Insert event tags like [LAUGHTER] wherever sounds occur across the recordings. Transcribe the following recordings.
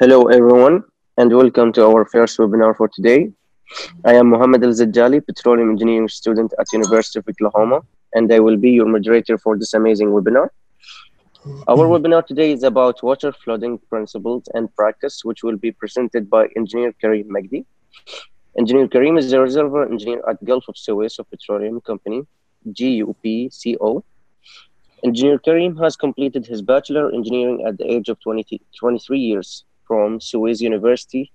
Hello, everyone, and welcome to our first webinar for today. I am Mohammed Al Zajjali, petroleum engineering student at University of Oklahoma, and I will be your moderator for this amazing webinar. Our mm-hmm. webinar today is about water flooding principles and practice, which will be presented by Engineer Karim Magdy. Engineer Karim is a reservoir engineer at Gulf of Suez Petroleum Company, GUPCO. Engineer Karim has completed his bachelor engineering at the age of 20, 23 years from Suez University,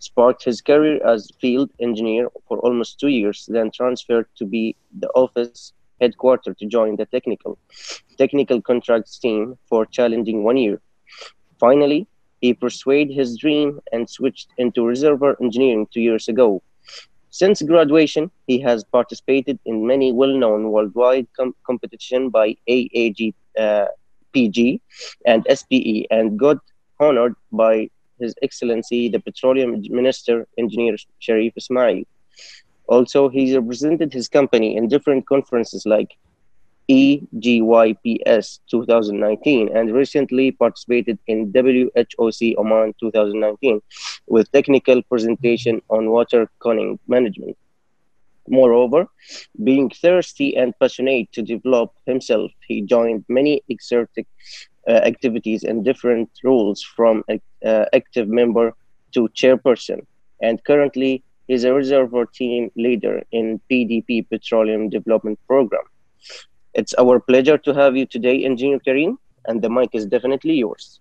sparked his career as field engineer for almost two years, then transferred to be the office headquarters to join the technical technical contracts team for challenging one year. Finally, he pursued his dream and switched into reservoir engineering two years ago. Since graduation, he has participated in many well-known worldwide com competition by AAG uh, PG and SPE and got honored by His Excellency the Petroleum Minister Engineer Sharif Ismail. Also, he represented his company in different conferences like EGYPS 2019 and recently participated in WHOC Oman 2019 with technical presentation on water coning management. Moreover, being thirsty and passionate to develop himself, he joined many exotic uh, activities and different roles from uh, active member to chairperson. And currently, he's a reservoir team leader in PDP Petroleum Development Program. It's our pleasure to have you today, Engineer Karim, and the mic is definitely yours.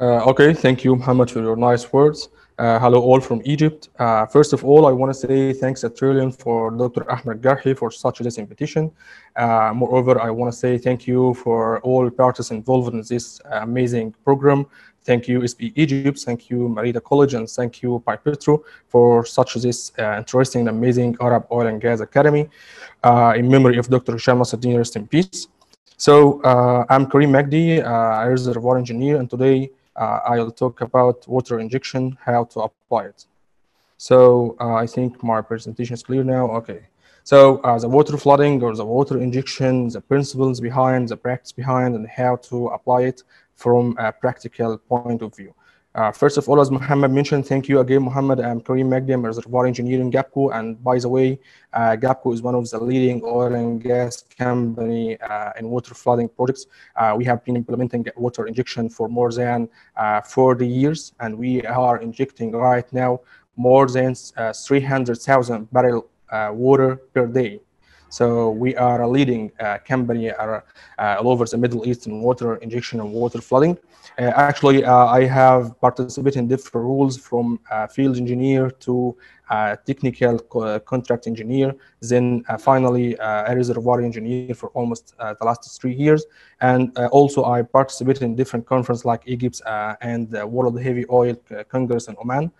Uh, okay, thank you, Muhammad, for your nice words. Uh, hello, all from Egypt. Uh, first of all, I want to say thanks a trillion for Dr. Ahmed Garhi for such this invitation. Uh, moreover, I want to say thank you for all parties involved in this amazing program. Thank you, SPE Egypt. Thank you, Merida College, and thank you, PioPetro, for such this uh, interesting amazing Arab Oil and Gas Academy uh, in memory of Dr. Hisham Nasruddin, rest in peace. So I'm Karim Magdy, I'm a reservoir engineer, and today I'll talk about water injection, how to apply it. So uh, I think my presentation is clear now. Okay. So uh, the water flooding or the water injection, the principles behind, the practice behind, and how to apply it from a practical point of view. Uh, first of all, as Mohammed mentioned, thank you again, Mohammed. I'm Karim a reservoir engineer in GUPCO. And by the way, uh, GUPCO is one of the leading oil and gas company uh, in water flooding projects. Uh, we have been implementing water injection for more than uh, 40 years, and we are injecting right now more than uh, 300,000 barrel water per day. So we are a leading uh, company uh, all over the Middle East in water injection and water flooding. Uh, actually, I have participated in different roles from field engineer to technical co uh, contract engineer, then uh, finally uh, a reservoir engineer for almost the last three years. And also I participated in different conferences like Egypt and the World Heavy Oil Congress in Oman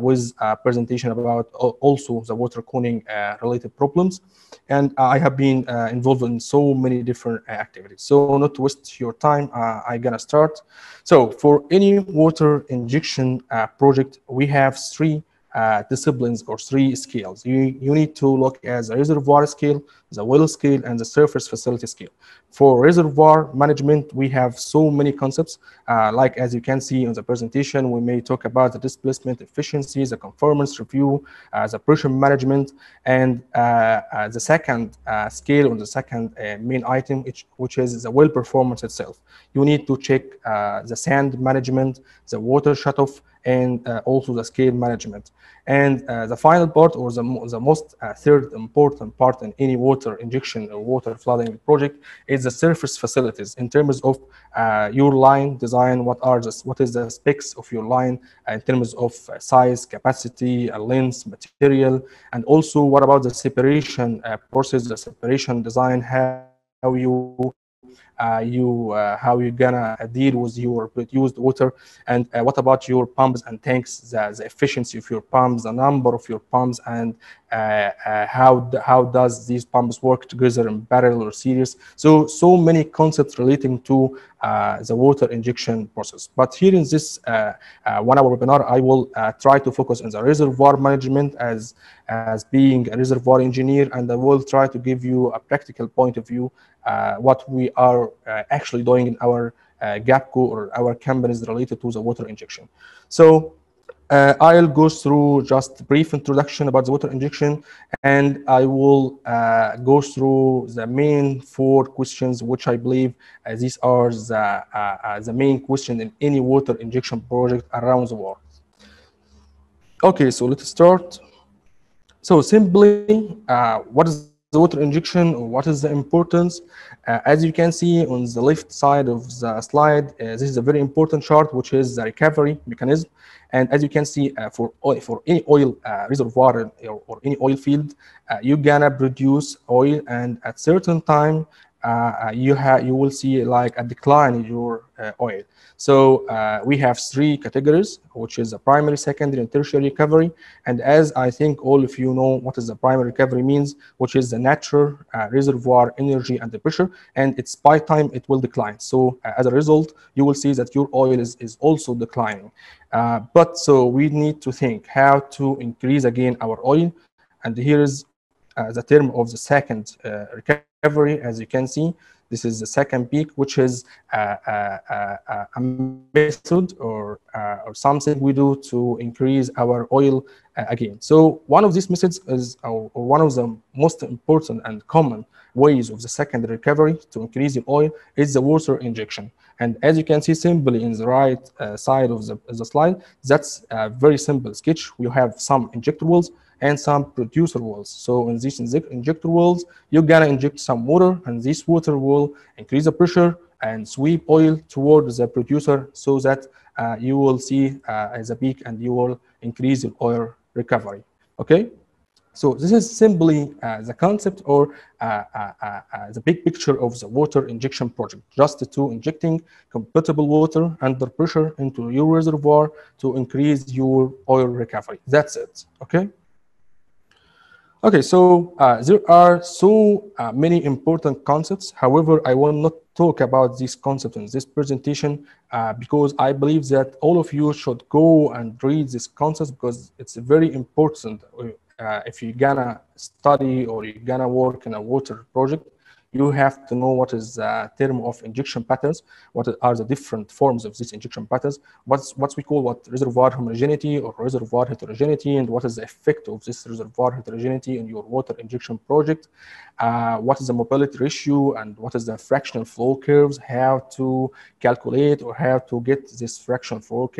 with a presentation about also the water coning related problems. And I have been uh, involved in so many different activities. So not to waste your time, uh, I'm gonna start. So for any water injection uh, project, we have three uh, Uh, disciplines or three scales. You, you need to look at the reservoir scale, the well scale, and the surface facility scale. For reservoir management, we have so many concepts. Uh, like as you can see in the presentation, we may talk about the displacement efficiency, the conformance review, uh, the pressure management, and uh, uh, the second uh, scale or the second main item, which, which is the well performance itself. You need to check the sand management, the water shutoff, and uh, also the scale management. And uh, the final part, or the, the most uh, third important part in any water injection or water flooding project, is the surface facilities. In terms of uh, your line design. What are the, what is the specs of your line uh, in terms of uh, size, capacity, length, material, and also what about the separation process, the separation design, how, you uh, Uh, you uh, how you're gonna uh, deal with your produced water and uh, what about your pumps and tanks the, the, efficiency of your pumps the number of your pumps and uh, how how does these pumps work together in parallel or series? So so many concepts relating to the water injection process. But here in this one hour webinar I will try to focus on the reservoir management as as being a reservoir engineer and I will try to give you a practical point of view uh, what we are uh, actually doing in our GUPCO or our companies related to the water injection. So uh, I'll go through just brief introduction about the water injection, and I will uh, go through the main four questions, which I believe uh, these are the, the main question in any water injection project around the world. Okay, so let's start. So simply, what is the water injection, what is the importance? Uh, as you can see on the left side of the slide, uh, this is a very important chart, which is the recovery mechanism. And as you can see, uh, for oil, for any oil uh, reservoir or, or, any oil field, uh, you're gonna produce oil, and at certain time, you have you will see like a decline in your oil. So uh, we have three categories, which is the primary, secondary, and tertiary recovery. And as I think all of you know what is the primary recovery means, which is the natural uh, reservoir energy and the pressure, and it's by time it will decline. So uh, as a result, you will see that your oil is, is also declining. Uh, but so we need to think how to increase again our oil. And here is uh, the term of the second uh, recovery, as you can see. This is the second peak, which is a, a, a, a method or, uh, or something we do to increase our oil uh, again. So one of these methods is, one of the most important and common ways of the second recovery to increase the oil is the water injection. And as you can see simply in the right uh, side of the, the slide, that's a very simple sketch. We have some injector wells and some producer wells. So in these injector wells, you're gonna inject some water and this water will increase the pressure and sweep oil towards the producer so that uh, you will see uh, as a peak and you will increase your oil recovery, okay? So this is simply uh, the concept or uh, uh, uh, uh, the big picture of the water injection project, just to injecting compatible water under pressure into your reservoir to increase your oil recovery. That's it, okay? Okay, so uh, there are so uh, many important concepts. However, I will not talk about these concepts in this presentation uh, because I believe that all of you should go and read these concepts because it's very important. Uh, if you're gonna study or you're gonna work in a water project, you have to know what is the term of injection patterns, what are the different forms of these injection patterns, what's what we call what reservoir homogeneity or reservoir heterogeneity, and what is the effect of this reservoir heterogeneity in your water injection project, uh, what is the mobility ratio, and what is the fractional flow curves, how to calculate or how to get this fractional flow,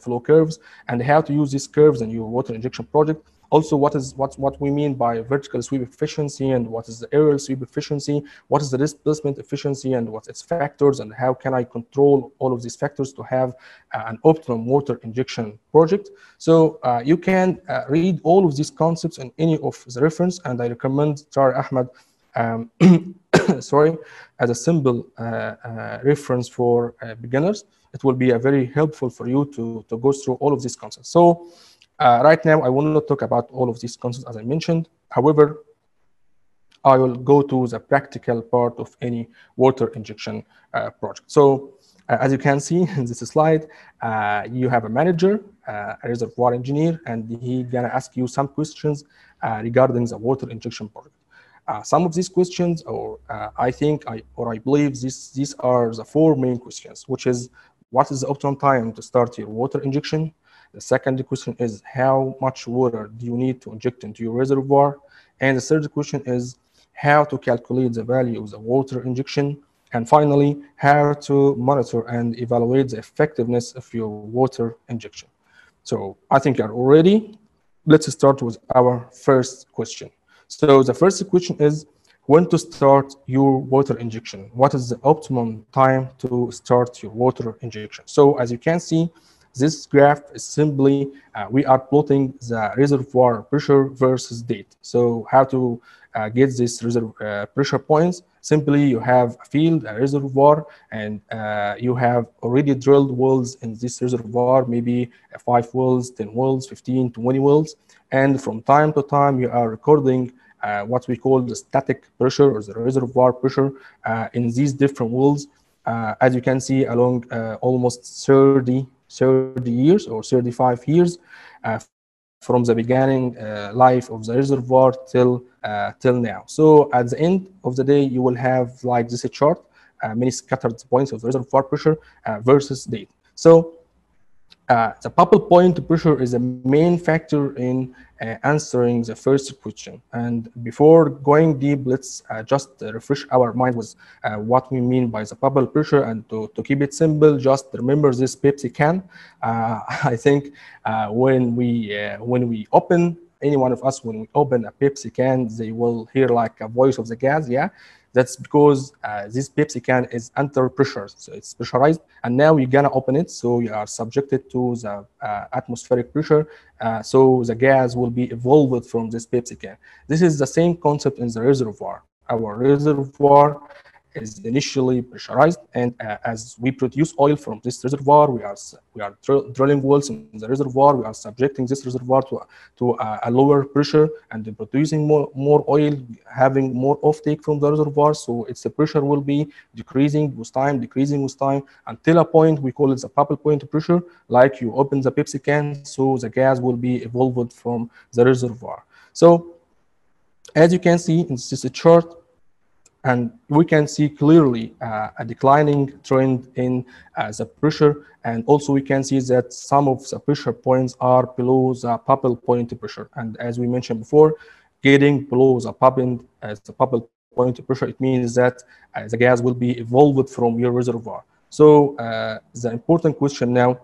flow curves, and how to use these curves in your water injection project also, what is what what we mean by vertical sweep efficiency and what is the areal sweep efficiency? What is the displacement efficiency and what its factors and how can I control all of these factors to have uh, an optimum water injection project? So uh, you can uh, read all of these concepts in any of the reference, and I recommend Tarek Ahmed. Um, [COUGHS] sorry, as a simple uh, uh, reference for uh, beginners, it will be a very helpful for you to, to go through all of these concepts. So uh, right now, I will not talk about all of these concepts as I mentioned. However, I will go to the practical part of any water injection uh, project. So uh, as you can see [LAUGHS] in this slide, uh, you have a manager, uh, a reservoir engineer, and he gonna ask you some questions uh, regarding the water injection project. some of these questions, or I think, I, or I believe this, these are the four main questions, which is what is the optimum time to start your water injection? The second question is how much water do you need to inject into your reservoir? And the third question is how to calculate the value of the water injection. And finally, how to monitor and evaluate the effectiveness of your water injection. So I think you're ready. Let's start with our first question. So the first question is when to start your water injection. What is the optimum time to start your water injection? So as you can see, this graph is simply, uh, we are plotting the reservoir pressure versus date. So how to uh, get this reservoir uh, pressure points? Simply, you have a field, a reservoir, and you have already drilled wells in this reservoir, maybe five wells, 10 wells, 15, 20 wells. And from time to time, you are recording uh, what we call the static pressure or the reservoir pressure uh, in these different wells. Uh, as you can see along almost 30 30 years or 35 years uh, from the beginning uh, life of the reservoir till uh, till now. So at the end of the day, you will have like this chart uh, many scattered points of reservoir pressure uh, versus date. So uh, the bubble point pressure is the main factor in uh, answering the first question. And before going deep, let's uh, just refresh our mind with uh, what we mean by the bubble pressure. And to, to keep it simple, just remember this Pepsi can. Uh, [LAUGHS] I think uh, when we when we open any one of us when we open a Pepsi can, they will hear like a voice of the gas. Yeah, that's because uh, this Pepsi can is under pressure, so it's pressurized, and now you're gonna open it, so you are subjected to the uh, atmospheric pressure, uh, so the gas will be evolved from this Pepsi can. This is the same concept in the reservoir. Our reservoir is initially pressurized, and uh, as we produce oil from this reservoir, we are we are dr drilling wells in the reservoir. We are subjecting this reservoir to to a, a lower pressure and producing more more oil, having more offtake from the reservoir. So its the pressure will be decreasing with time, decreasing with time until a point we call it the bubble point pressure. Like you open the Pepsi can, so the gas will be evolved from the reservoir. So as you can see in this chart, and we can see clearly uh, a declining trend in uh, the pressure. And also we can see that some of the pressure points are below the bubble point pressure. And as we mentioned before, getting below the bubble, uh, the bubble point pressure, it means that uh, the gas will be evolved from your reservoir. So uh, the important question now,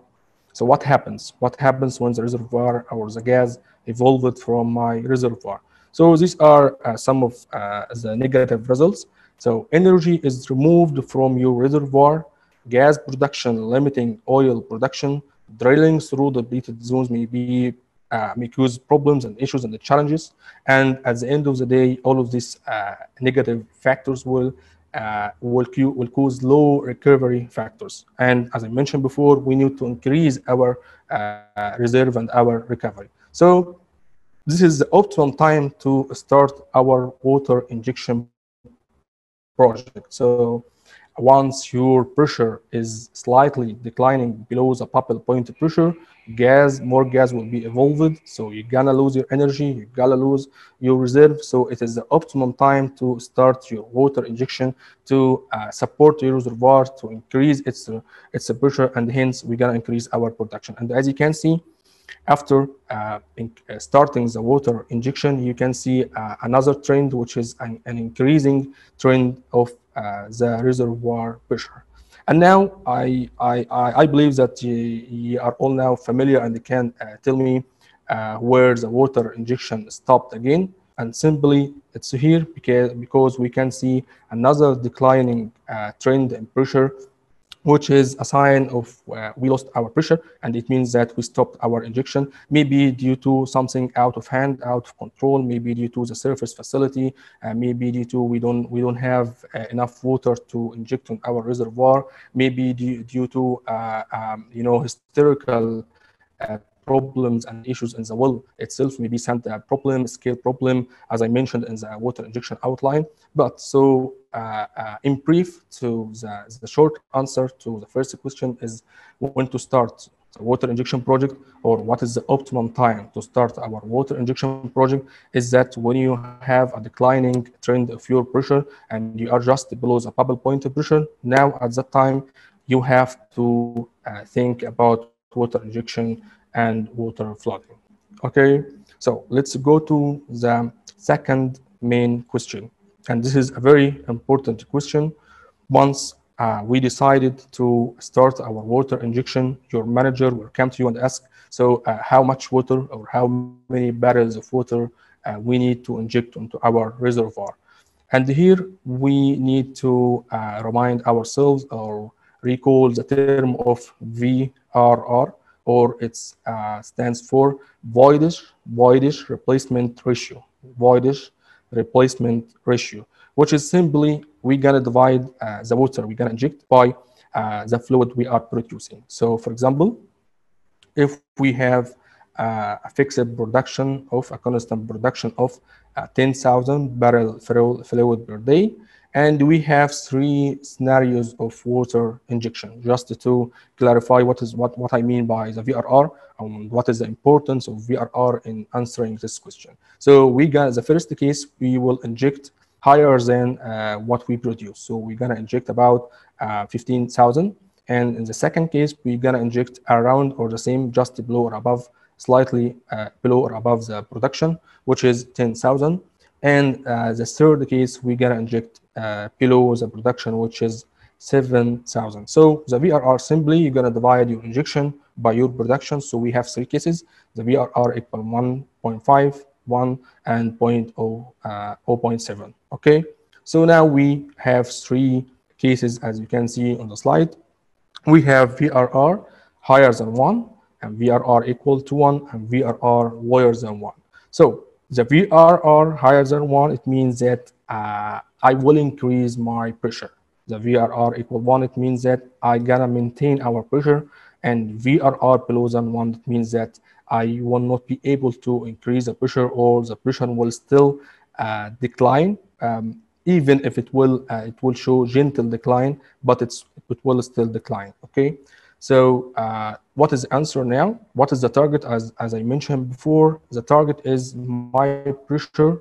so what happens? What happens when the reservoir or the gas evolved from my reservoir? So these are uh, some of uh, the negative results. So energy is removed from your reservoir, gas production limiting oil production, drilling through the depleted zones may be uh, may cause problems and issues and the challenges. And at the end of the day, all of these uh, negative factors will uh, will, will cause low recovery factors. And as I mentioned before, we need to increase our uh, reserve and our recovery. So this is the optimum time to start our water injection project. So once your pressure is slightly declining below the bubble point pressure, gas, more gas will be evolved. So you're gonna lose your energy, you're gonna lose your reserve. So it is the optimum time to start your water injection to uh, support your reservoir, to increase its, uh, its pressure, and hence we're gonna increase our production. And as you can see, after uh, uh, starting the water injection, you can see uh, another trend, which is an, an increasing trend of uh, the reservoir pressure. And now I, I, I believe that you, you are all now familiar and can uh, tell me uh, where the water injection stopped again. And simply it's here because, because we can see another declining trend in pressure which is a sign of uh, we lost our pressure and it means that we stopped our injection maybe due to something out of hand out of control maybe due to the surface facility uh, maybe due to we don't we don't have uh, enough water to inject on our reservoir maybe due, due to uh, um, you know hysterical uh, problems and issues in the well itself, maybe sand problem, scale problem, as I mentioned in the water injection outline. But so uh, uh, in brief, to the, the short answer to the first question is when to start the water injection project or what is the optimum time to start our water injection project is that when you have a declining trend of your pressure and you are just below the bubble point pressure, now at that time you have to uh, think about water injection and water flooding. Okay, so let's go to the second main question. And this is a very important question. Once uh, we decided to start our water injection, your manager will come to you and ask, so uh, how much water or how many barrels of water uh, we need to inject into our reservoir. And here we need to uh, remind ourselves or recall the term of VRR, or it uh, stands for voidish voidage replacement ratio, voidish replacement ratio, which is simply we're gonna divide uh, the water we're gonna inject by uh, the fluid we are producing. So for example, if we have uh, a fixed production of a constant production of uh, 10,000 barrel fluid per day, and we have three scenarios of water injection, just to clarify what is what, what I mean by the VRR and what is the importance of VRR in answering this question. So we got the first case, we will inject higher than uh, what we produce. So we're gonna inject about uh, 15,000. And in the second case, we're gonna inject around or the same, just below or above, slightly uh, below or above the production, which is 10,000. And uh, the third case, we're gonna inject uh, below the production, which is 7,000. So the VRR simply, you're gonna divide your injection by your production. So we have three cases. The VRR equal 1.5, 1, and 0.0, uh, 0.7, okay? So now we have three cases, as you can see on the slide. We have VRR higher than 1, and VRR equal to 1, and VRR lower than 1. So the VRR higher than 1, it means that uh, I will increase my pressure. The VRR equal 1, it means that I gotta maintain our pressure, and VRR below than 1, it means that I will not be able to increase the pressure or the pressure will still uh, decline, um, even if it will uh, it will show gentle decline, but it's it will still decline. Okay, so uh, what is the answer now? What is the target? As as I mentioned before, the target is my pressure,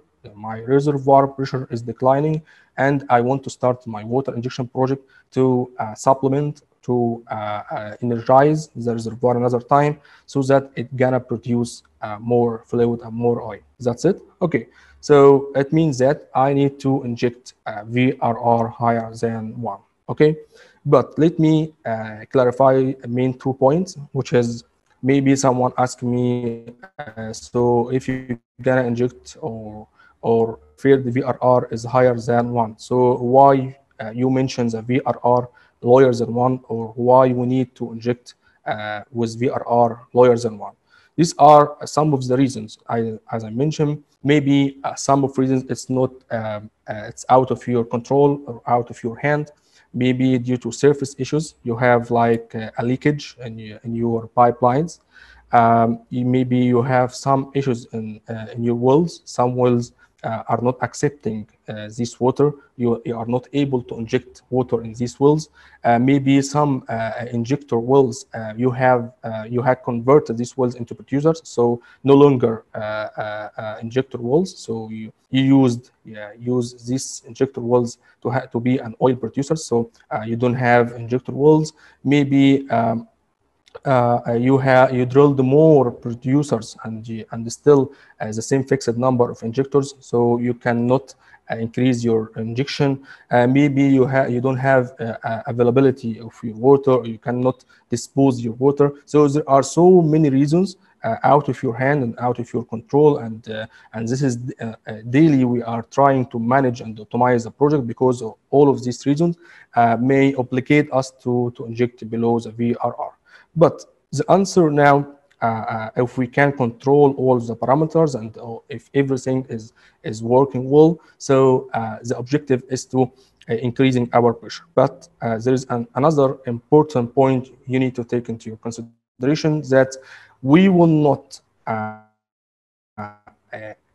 my reservoir pressure is declining, and I want to start my water injection project to uh, supplement to uh, uh, energize the reservoir another time so that it gonna produce uh, more fluid and more oil. That's it. Okay. So it means that I need to inject VRR higher than one. Okay. But let me uh, clarify main two points, which is maybe someone asked me, uh, so if you gonna inject or or fear the VRR is higher than one, so why uh, you mentioned the VRR lower than one, or why we need to inject with VRR lower than one? These are some of the reasons. I, as I mentioned, maybe uh, some of reasons it's not um, uh, it's out of your control or out of your hand. Maybe due to surface issues, you have like uh, a leakage in, your, in your pipelines. Um, you, maybe you have some issues in, in your wells. Some wells uh, are not accepting uh, this water. You, you, are not able to inject water in these wells. Uh, maybe some injector wells you have you have converted these wells into producers, so no longer injector wells. So you, you used yeah, use these injector wells to have to be an oil producer. So you don't have injector wells. Maybe um, uh, you have you drilled more producers and and still uh, the same fixed number of injectors, so you cannot uh, increase your injection. Uh, maybe you have you don't have uh, uh, availability of your water, you cannot dispose your water. So there are so many reasons out of your hand and out of your control, and and this is daily we are trying to manage and optimize the project because of all of these reasons may obligate us to to inject below the VRR. But the answer now, uh, uh, if we can control all the parameters and uh, if everything is, is working well, so uh, the objective is to increasing our pressure. But there is an, another important point you need to take into consideration that we will not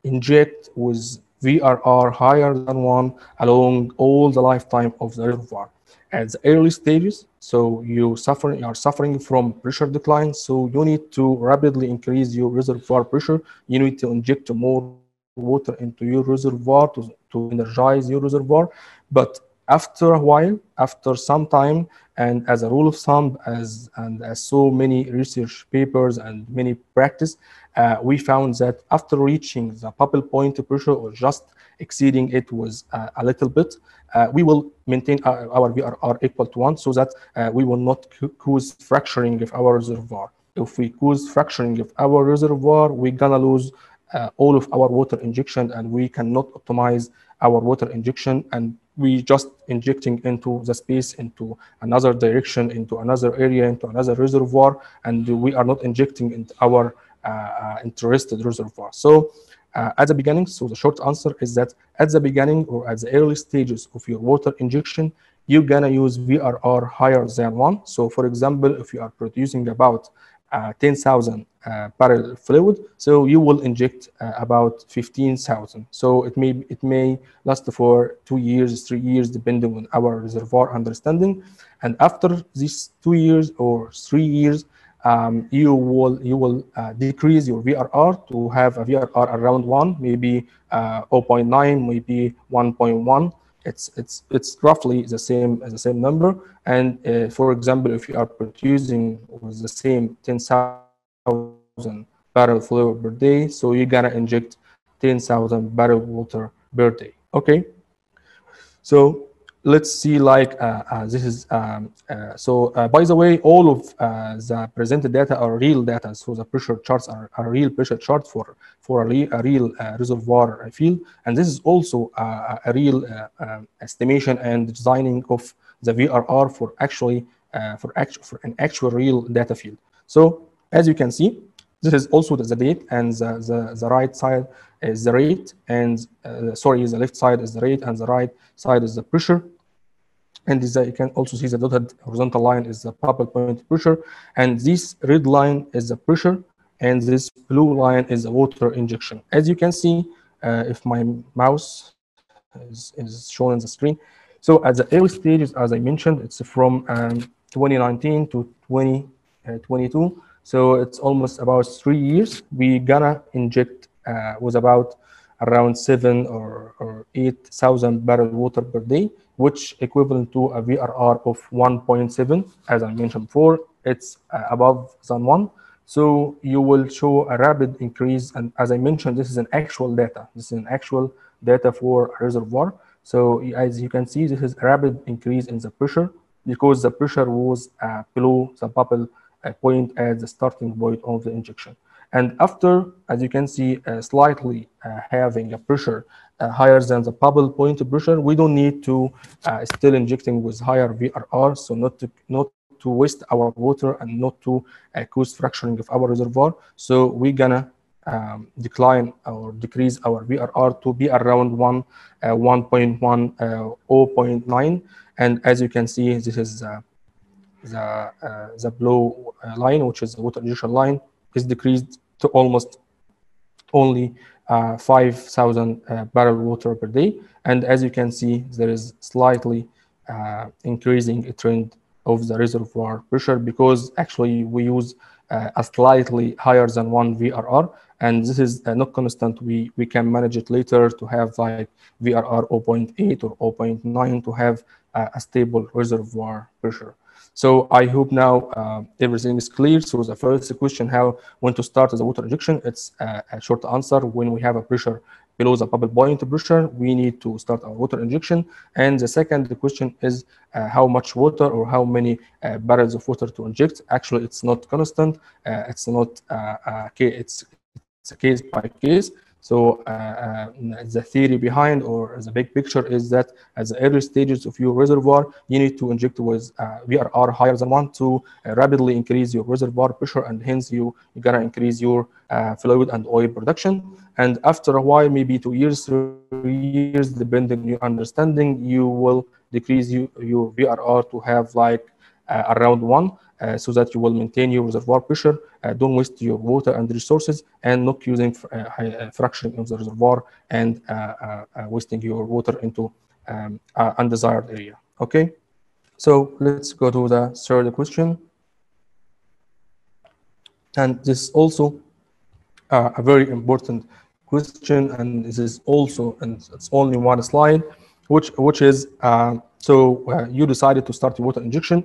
inject with VRR higher than one along all the lifetime of the reservoir at the early stages. So you suffer, are suffering from pressure decline. So you need to rapidly increase your reservoir pressure. You need to inject more water into your reservoir to, to energize your reservoir. But after a while, after some time, and as a rule of thumb, as and as so many research papers and many practice, uh, we found that after reaching the bubble point pressure or just exceeding it was uh, a little bit, uh, we will maintain our, our, VRR equal to 1 so that uh, we will not cause fracturing of our reservoir. If we cause fracturing of our reservoir, we're gonna lose uh, all of our water injection and we cannot optimize our water injection and we just injecting into the space into another direction into another area into another reservoir and we are not injecting into our uh, uh, interested reservoir so uh, at the beginning. So the short answer is that at the beginning or at the early stages of your water injection, you're gonna use VRR higher than one. So for example, if you are producing about uh, 10,000 uh, barrel fluid, so you will inject uh, about 15,000. So it may it may last for two years, three years, depending on our reservoir understanding. And after these two years or three years, um, you will you will uh, decrease your VRR to have a VRR around one, maybe uh, 0.9, maybe 1.1. It's it's it's roughly the same the same number. And uh, for example, if you are producing with the same 10,000 barrel fluid per day, so you're gonna inject 10,000 barrel water per day. Okay. So let's see like uh, uh, this is um, uh, so uh, by the way all of uh, the presented data are real data so the pressure charts are, real pressure chart for for a, re a real uh, reservoir field. And this is also a real um, estimation and designing of the VRR for actually for actual for an actual real data field. So as you can see this is also the, date and the, the, the right side is the rate and sorry the left side is the rate and the right side is the pressure and this, uh, you can also see the dotted horizontal line is the bubble point pressure and this red line is the pressure and this blue line is the water injection. As you can see uh, if my mouse is, is shown on the screen so at the early stages as i mentioned it's from um, 2019 to 2022 uh, so it's almost about three years. We gonna inject uh, was about around seven or, or eight thousand barrel water per day which equivalent to a VRR of 1.7. As I mentioned before, it's uh, above than one. So you will show a rapid increase. And as I mentioned, this is an actual data. This is an actual data for a reservoir. So as you can see, this is a rapid increase in the pressure because the pressure was uh, below the bubble uh, point at the starting point of the injection. And after, as you can see, uh, slightly uh, having a pressure higher than the bubble point pressure, we don't need to uh, still injecting with higher VRR, so not to not to waste our water and not to uh, cause fracturing of our reservoir. So we're gonna um, decline or decrease our VRR to be around 1, uh, 1.1, uh, 0.9. And as you can see, this is uh, the, uh, the blue line, which is the water injection line, is decreased to almost only uh, 5,000 uh, barrel water per day. And as you can see, there is slightly uh, increasing a trend of the reservoir pressure because actually we use uh, a slightly higher than one VRR. And this is uh, not constant. We, we can manage it later to have like VRR 0.8 or 0.9 to have uh, a stable reservoir pressure. So I hope now uh, everything is clear. So the first question, how when to start the water injection, it's a, a short answer. When we have a pressure below the bubble point pressure, we need to start our water injection. And the second question is uh, how much water or how many uh, barrels of water to inject. Actually, it's not constant. Uh, it's not uh, it's, it's a case by case. So uh, uh, the theory behind or the big picture is that at the early stages of your reservoir, you need to inject with uh, VRR higher than one to rapidly increase your reservoir pressure, and hence you you gotta increase your fluid and oil production. And after a while, maybe two years, three years, depending on your understanding, you will decrease you, your VRR to have like around one. Uh, so that you will maintain your reservoir pressure, uh, don't waste your water and resources, and not using uh, fracturing of the reservoir and wasting your water into um, undesired area. Okay, so let's go to the third question. And this is also a very important question, and this is also, and it's only one slide, which which is uh, so uh, you decided to start water injection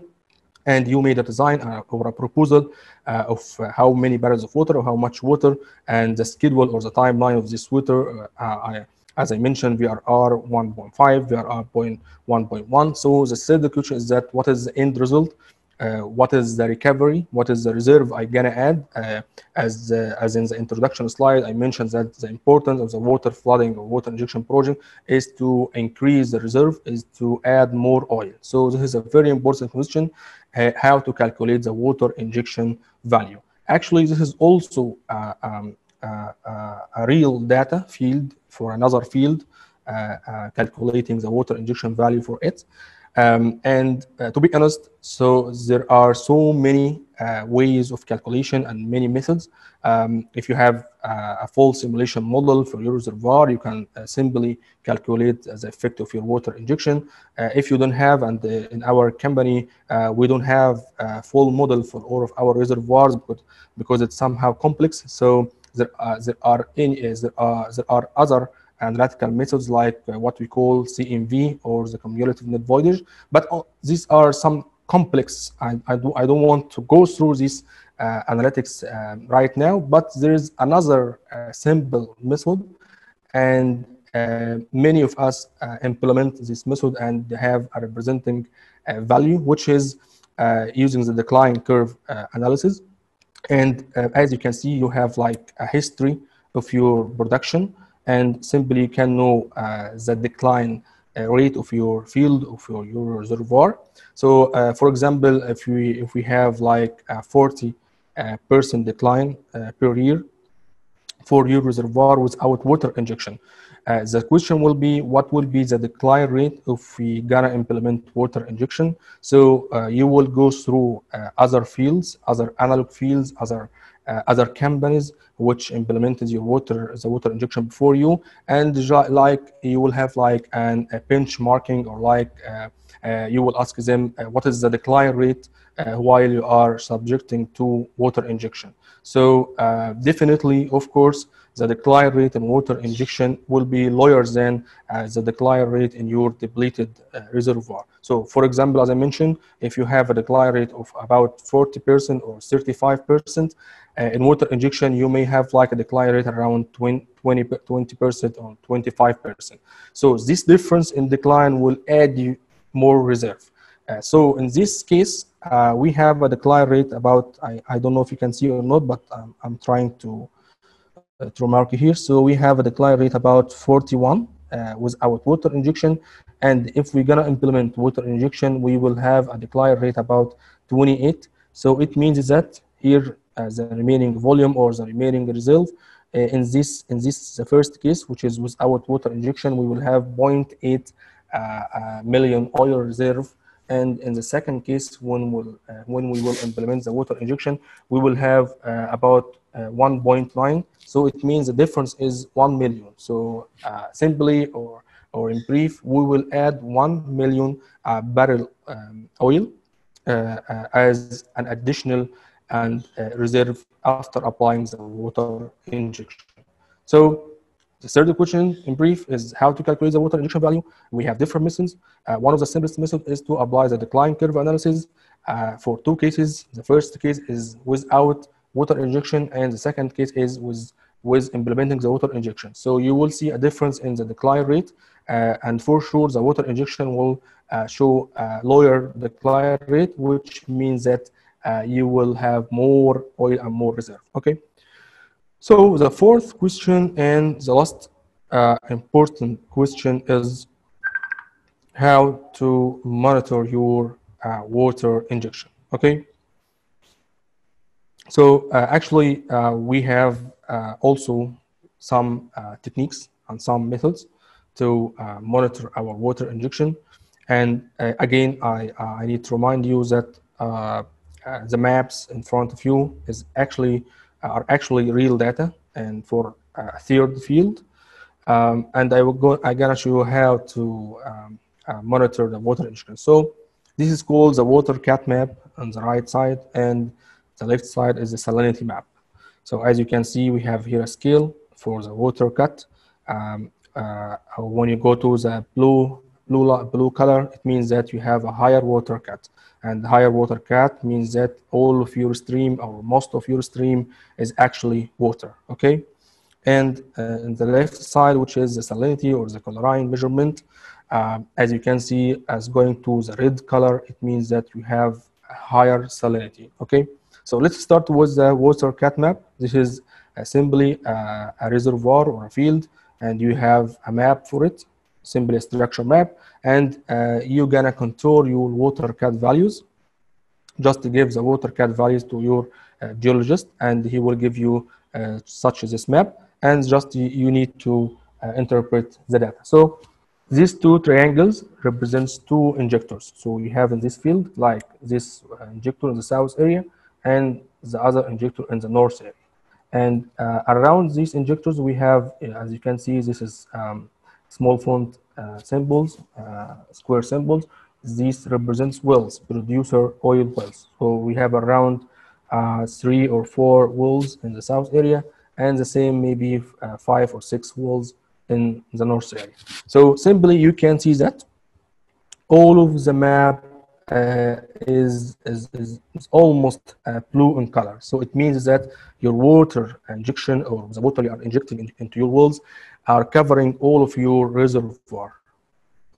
and you made a design uh, or a proposal uh, of uh, how many barrels of water or how much water and the schedule or the timeline of this water. I, as I mentioned, VRR 1.5, VRR 1.1. So the third question is that what is the end result? Uh, what is the recovery, what is the reserve I'm gonna add. Uh, as, uh, as in the introduction slide, I mentioned that the importance of the water flooding or water injection project is to increase the reserve, is to add more oil. So this is a very important question, how to calculate the water injection value. Actually, this is also um, a real data field for another field, calculating the water injection value for it. Um, and uh, to be honest, so there are so many uh, ways of calculation and many methods. Um, if you have uh, a full simulation model for your reservoir, you can uh, simply calculate the effect of your water injection. Uh, if you don't have, and uh, in our company, we don't have a full model for all of our reservoirs because, because it's somehow complex. So there are, there are, there are, there are other analytical methods like uh, what we call CNV or the cumulative net voidage. But uh, these are some complex. I, I, do, I don't want to go through this uh, analytics um, right now, but there is another uh, simple method and uh, many of us uh, implement this method and have a representing value, which is using the decline curve analysis. And as you can see, you have like a history of your production and simply you can know uh, the decline uh, rate of your field of your, your reservoir. So, uh, for example, if we if we have like a 40 percent decline per year for your reservoir without water injection, uh, the question will be what will be the decline rate if we gonna implement water injection so uh, you will go through uh, other fields other analog fields other uh, other companies which implemented your water the water injection before you and like you will have like an, a benchmarking or like uh, uh, you will ask them what is the decline rate while you are subjecting to water injection so definitely of course the decline rate in water injection will be lower than uh, the decline rate in your depleted uh, reservoir. So for example, as I mentioned, if you have a decline rate of about 40% or 35%, uh, in water injection, you may have like a decline rate around 20, 20% or 25%. So this difference in decline will add you more reserve. Uh, so in this case, uh, we have a decline rate about, I, I don't know if you can see or not, but I'm, I'm trying to, uh, to remark here. So we have a decline rate about 41 uh, without water injection. And if we're gonna implement water injection, we will have a decline rate about 28. So it means that here the remaining volume or the remaining reserve uh, in this in this the first case, which is without water injection, we will have 0.8 uh, million oil reserve. And in the second case when we'll, uh, when we will implement the water injection we will have uh, about uh, 1.9 so it means the difference is 1 million. So simply or or in brief we will add 1 million barrel um, oil as an additional and reserve after applying the water injection so the third question, in brief, is how to calculate the water injection value. We have different methods. Uh, one of the simplest methods is to apply the decline curve analysis uh, for two cases. The first case is without water injection, and the second case is with, with implementing the water injection. So you will see a difference in the decline rate, uh, and for sure the water injection will uh, show a lower decline rate, which means that uh, you will have more oil and more reserve. Okay. So the fourth question and the last uh, important question is how to monitor your uh, water injection, okay? So uh, actually, uh, we have uh, also some techniques and some methods to monitor our water injection. And again, I, I need to remind you that the maps in front of you is actually are actually real data and for a third field. Um, and I will go, I'm gonna show you how to um, uh, monitor the water injection. So this is called the water cut map on the right side and the left side is the salinity map. So as you can see, we have here a scale for the water cut. Um, uh, when you go to the blue, blue, blue color, it means that you have a higher water cut and higher water cut means that all of your stream or most of your stream is actually water okay? And uh, in the left side which is the salinity or the chlorine measurement uh, as you can see as going to the red color it means that you have higher salinity okay? So let's start with the water cut map. This is uh, simply a reservoir or a field and you have a map for it simply a structure map and uh, you're gonna control your water cut values just to give the water cut values to your uh, geologist and he will give you uh, such as this map and just you, need to uh, interpret the data so These two triangles represents two injectors. So you have in this field like this uh, injector in the south area and the other injector in the north area. And uh, around these injectors, we have, as you can see, this is um, small font uh, symbols, uh, square symbols. These represents wells, producer oil wells. So we have around uh, three or four wells in the south area, and the same maybe five or six wells in the north area. So simply you can see that all of the map uh, is, is, is, is almost uh, blue in color. So it means that your water injection or the water you are injecting in, into your wells are covering all of your reservoir.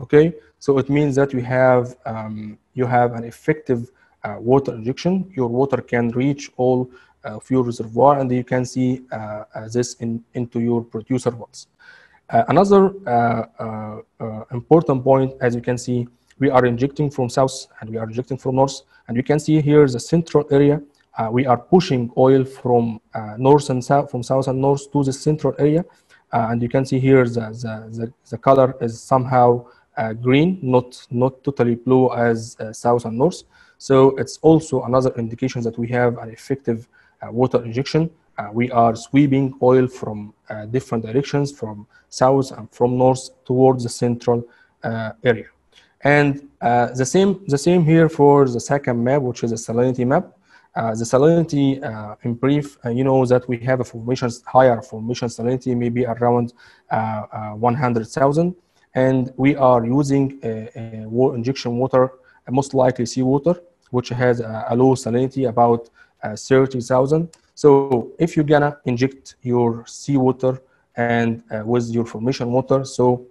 Okay, so it means that you have um, you have an effective uh, water injection. Your water can reach all of your reservoir, and you can see uh, uh, this in, into your producer wells. Uh, another uh, uh, important point, as you can see, we are injecting from south and we are injecting from north. And you can see here the central area. Uh, we are pushing oil from uh, north and south, from south and north to the central area. Uh, and you can see here the, the, the, the color is somehow uh, green, not, not totally blue as uh, south and north. So it's also another indication that we have an effective uh, water injection. we are sweeping oil from different directions, from south and from north towards the central area. And uh, the same the same here for the second map, which is a salinity map. Uh, the salinity, uh, in brief, uh, you know that we have a formation higher formation salinity, maybe around uh, uh, 100,000, and we are using injection water, most likely seawater, which has a, low salinity, about 30,000. So if you're gonna inject your seawater and with your formation water, so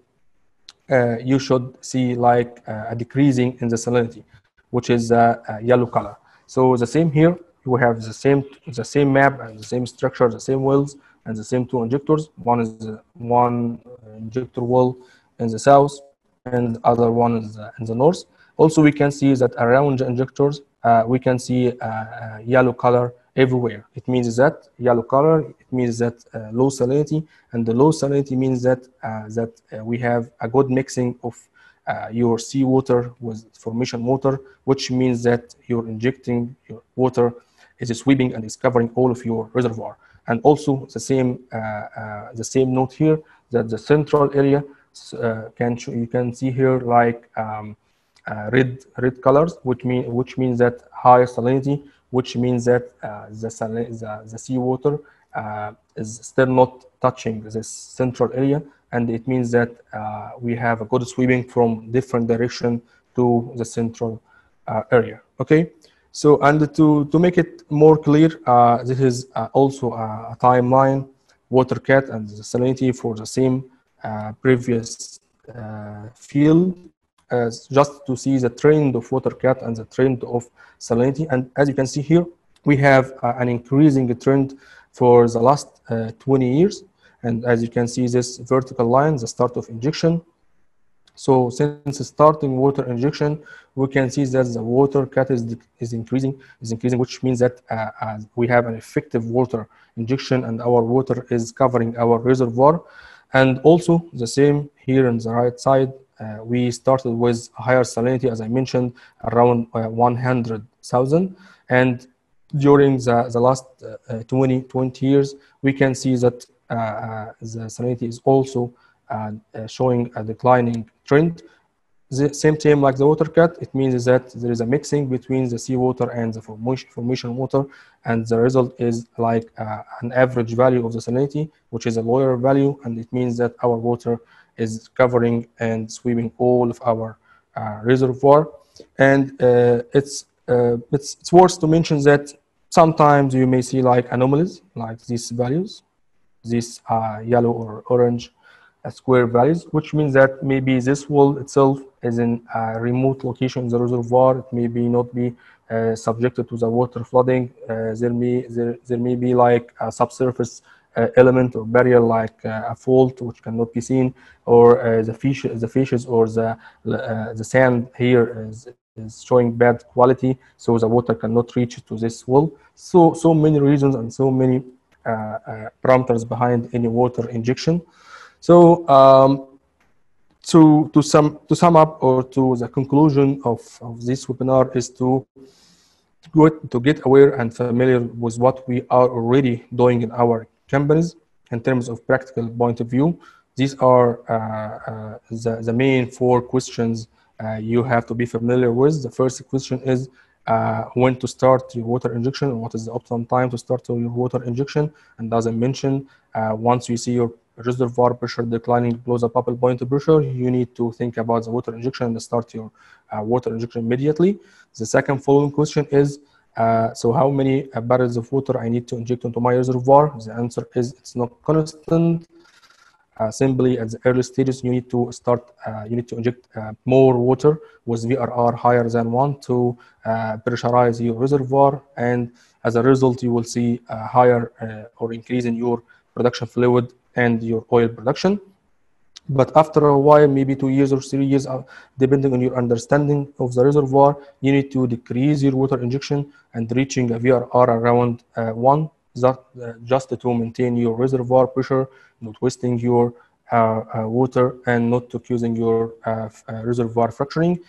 uh, you should see like uh, a decreasing in the salinity, which is uh, yellow color. So the same here, we have the same the same map and the same structure, the same wells and the same two injectors. One is the, one injector well in the south, and the other one is in the north. Also, we can see that around the injectors, uh, we can see uh, yellow color everywhere. It means that yellow color, it means that uh, low salinity, and the low salinity means that uh, that uh, we have a good mixing of uh, your seawater with formation water, which means that you're injecting your water is sweeping and is covering all of your reservoir. And also the same uh, uh, the same note here that the central area can you can see here like um, red red colors, which mean which means that higher salinity which means that uh, the, the, the seawater uh, is still not touching this central area. And it means that uh, we have a good sweeping from different direction to the central area. Okay. So, and to, to make it more clear, uh, this is uh, also a, timeline, water cut and the salinity for the same uh, previous field as just to see the trend of water cut and the trend of salinity. And as you can see here, we have uh, an increasing trend for the last uh, 20 years. And as you can see, this vertical line, the start of injection. So since starting water injection, we can see that the water cut is, is increasing, is increasing, which means that uh, we have an effective water injection and our water is covering our reservoir. And also the same here on the right side, uh, we started with higher salinity, as I mentioned, around uh, 100,000. And during the, the last uh, 20, 20 years, we can see that the salinity is also showing a declining trend the same time like the water cut, it means that there is a mixing between the seawater and the formation, formation water, and the result is like uh, an average value of the salinity, which is a lower value, and it means that our water is covering and sweeping all of our uh, reservoir. And uh, it's, uh, it's, it's worth to mention that sometimes you may see like anomalies, like these values, these yellow or orange square values, which means that maybe this wall itself is in a remote location in the reservoir. It may be not be uh, subjected to the water flooding. Uh, there may there, there may be like a subsurface uh, element or barrier like uh, a fault which cannot be seen, or uh, the fish, the facies or the the sand here is is showing bad quality, so the water cannot reach to this wall. So so many reasons and so many parameters behind any water injection. So um, to to sum to sum up or to the conclusion of, of this webinar is to get, to get aware and familiar with what we are already doing in our companies in terms of practical point of view. These are uh, uh, the, the main four questions uh, you have to be familiar with. The first question is uh, when to start your water injection, and what is the optimum time to start your water injection, and as I mentioned, uh, once you see your reservoir pressure declining below the bubble point pressure, you need to think about the water injection and start your uh, water injection immediately. The second following question is, uh, so how many uh, barrels of water I need to inject into my reservoir? The answer is it's not constant. Uh, simply at the early stages, you need to start, uh, you need to inject uh, more water with VRR higher than one to pressurize your reservoir. And as a result, you will see a higher or increase in your production fluid and your oil production. But after a while, maybe two years or three years, uh, depending on your understanding of the reservoir, you need to decrease your water injection and reaching a VRR around uh, one, that, uh, just to maintain your reservoir pressure, not wasting your water and not accusing your reservoir fracturing.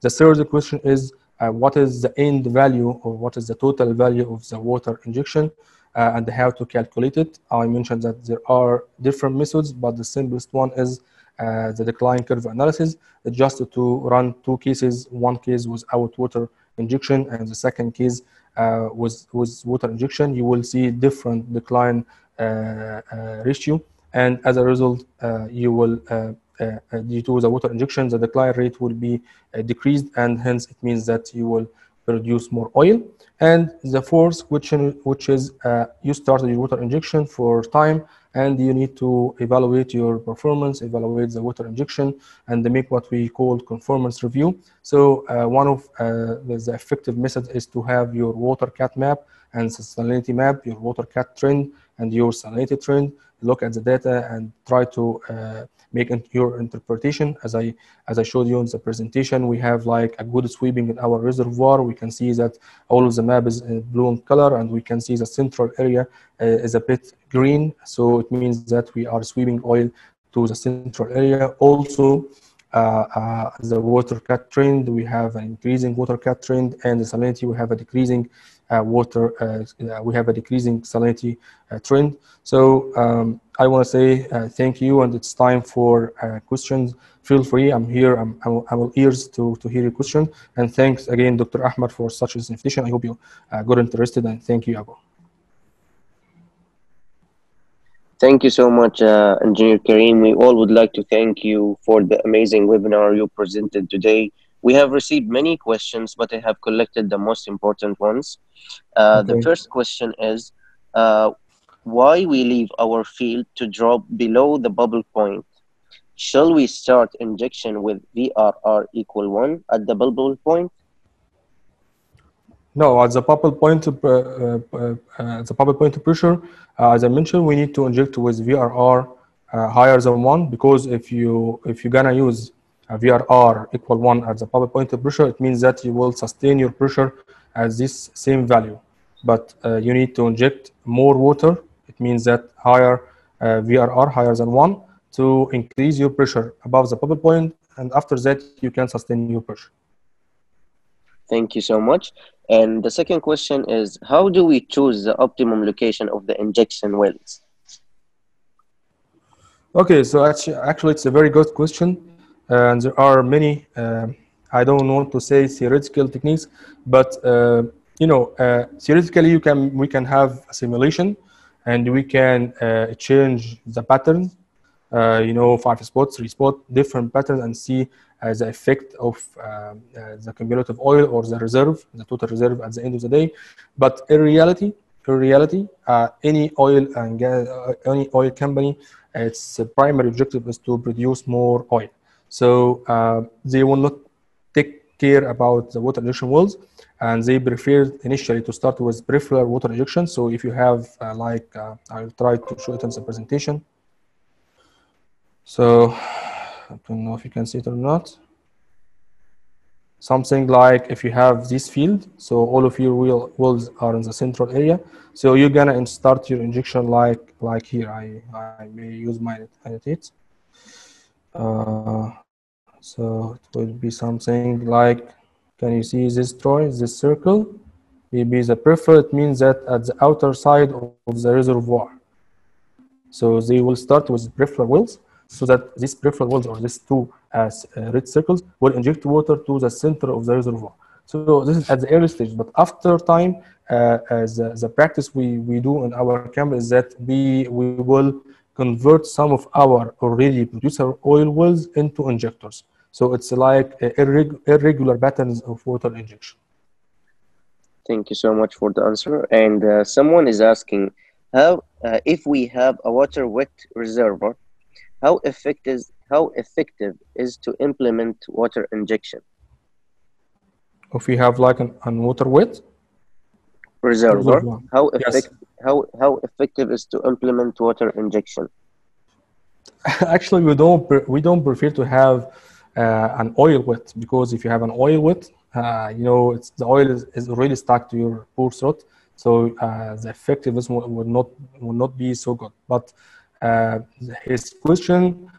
The third question is, what is the end value or what is the total value of the water injection? uh, and how to calculate it. I mentioned that there are different methods, but the simplest one is uh, the decline curve analysis. Just to run two cases, one case without water injection and the second case uh, with, with water injection, you will see different decline uh, uh, ratio. And as a result, uh, you will due to the water injection, the decline rate will be decreased, and hence it means that you will produce more oil. And the fourth question, which is uh, you started your water injection for time and you need to evaluate your performance, evaluate the water injection, and make what we call conformance review. So uh, one of uh, the effective methods is to have your water cut map and salinity map, your water cut trend and your salinity trend, look at the data and try to uh, make your interpretation. As I as I showed you in the presentation, we have like a good sweeping in our reservoir. We can see that all of the map is in blue in color, and we can see the central area uh, is a bit green. So it means that we are sweeping oil to the central area. Also, uh, uh, the water cut trend, we have an increasing water cut trend, and the salinity, we have a decreasing uh, water, uh, we have a decreasing salinity uh, trend. So um, I want to say thank you, and it's time for questions. Feel free, I'm here, I'm, I'm, I'm ears to, to hear your question. And thanks again, Dr. Ahmad, for such an invitation. I hope you got interested, and thank you, Abu. Thank you so much, uh, Engineer Karim. We all would like to thank you for the amazing webinar you presented today. We have received many questions, but I have collected the most important ones. Uh, okay. The first question is, uh, why we leave our field to drop below the bubble point? Shall we start injection with VRR equal 1 at the bubble point? No, at the bubble point, uh, uh, uh, the bubble point pressure, uh, as I mentioned, we need to inject with VRR uh, higher than one because if you if you're gonna use VRR equal one at the bubble point of pressure, it means that you will sustain your pressure at this same value. But uh, you need to inject more water. It means that higher VRR higher than one to increase your pressure above the bubble point, and after that you can sustain your pressure. Thank you so much. And the second question is, how do we choose the optimum location of the injection wells? Okay, so actually, actually it's a very good question. And there are many, uh, I don't want to say theoretical techniques, but uh, you know, uh, theoretically you can, we can have a simulation and we can uh, change the pattern, uh, you know, five spots, three spot, different patterns and see as the effect of uh, uh, the cumulative oil or the reserve, the total reserve at the end of the day. But in reality, in reality, uh, any oil and gas, any oil company, its primary objective is to produce more oil. So they will not take care about the water injection wells and they prefer initially to start with peripheral water injection. So if you have uh, like, uh, I'll try to show it in the presentation. So I don't know if you can see it or not. Something like if you have this field, so all of your wells are in the central area. So you're gonna start your injection like like here. I, I may use my annotate. Uh, so it will be something like, can you see this toy, this circle? Maybe the preferred means that at the outer side of the reservoir. So they will start with peripheral wells so that these peripheral wells or these two uh, red circles will inject water to the center of the reservoir. So this is at the early stage, but after time, uh, as the, the practice we, we do in our camp is that we, we will convert some of our already producer oil wells into injectors. So it's like irreg irregular patterns of water injection. Thank you so much for the answer. And uh, someone is asking, how uh, if we have a water wet reservoir, how effective how effective is to implement water injection? If we have like an, an water wet reservoir, Reservoir. how Yes. How how effective is to implement water injection? [LAUGHS] actually we don't we don't prefer to have uh, an oil wet because if you have an oil wet uh, you know it's the oil is, is stuck to your pore throat. So uh, the effectiveness will not will not be so good. But uh, his question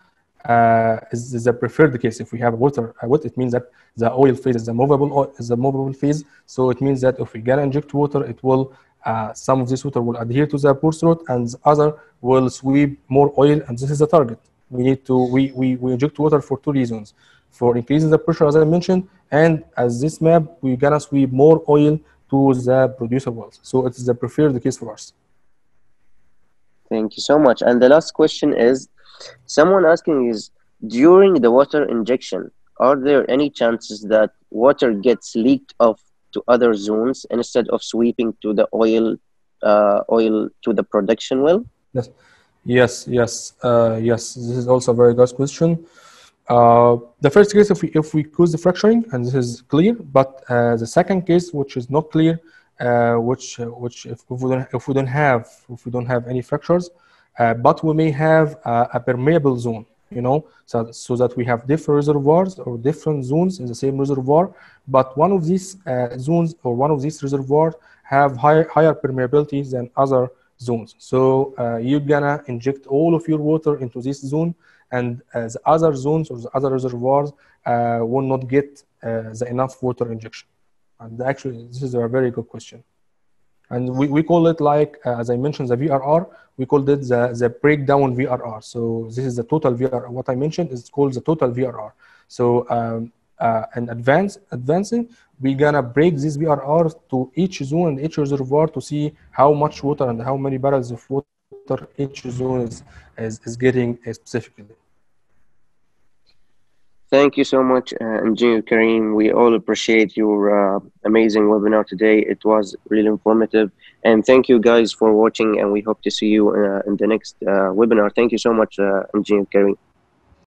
uh, is, is the preferred case. If we have water uh, wet it means that the oil phase is a movable is a movable phase. So it means that if we can inject water it will uh, some of this water will adhere to the pore throat and the other will sweep more oil and this is the target. We need to we, we, we inject water for two reasons. For increasing the pressure as i mentioned and as this map we're gonna sweep more oil to the producer wells. So it's the preferred case for us. Thank you so much. And the last question is, someone asking is, during the water injection, are there any chances that water gets leaked off to other zones instead of sweeping to the oil, uh, oil to the production well? Yes, yes, yes, uh, yes. This is also a very good question. Uh, the first case, if we if we cause the fracturing, and this is clear, but uh, the second case, which is not clear, uh, which uh, which if, we don't if we don't have if we don't have any fractures, but we may have uh, a permeable zone, you know, so so that we have different reservoirs or different zones in the same reservoir, but one of these uh, zones or one of these reservoirs have higher higher permeability than other zones. So uh, you're gonna inject all of your water into this zone, and uh, the other zones or the other reservoirs uh, will not get uh, the enough water injection. And actually, this is a very good question. And we, we call it like, uh, as I mentioned, the VRR, we called it the, the breakdown VRR. So this is the total VRR. What I mentioned is called the total VRR. So um, uh, in advance, advancing, we're gonna break this VRR to each zone and each reservoir to see how much water and how many barrels of water each zone is, is, is getting specifically. Thank you so much, uh, Engineer Karim. We all appreciate your uh, amazing webinar today. It was really informative. And thank you guys for watching, and we hope to see you uh, in the next uh, webinar. Thank you so much, uh, Engineer Karim.